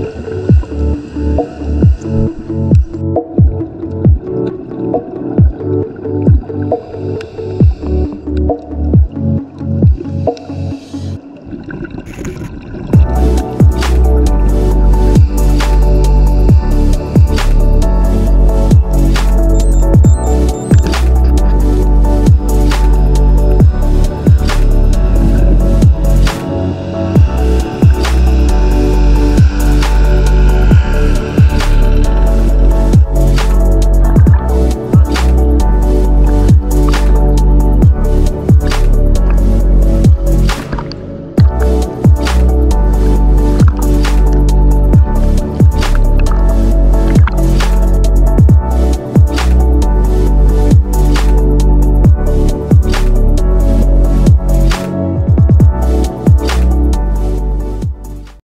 Mm-hmm.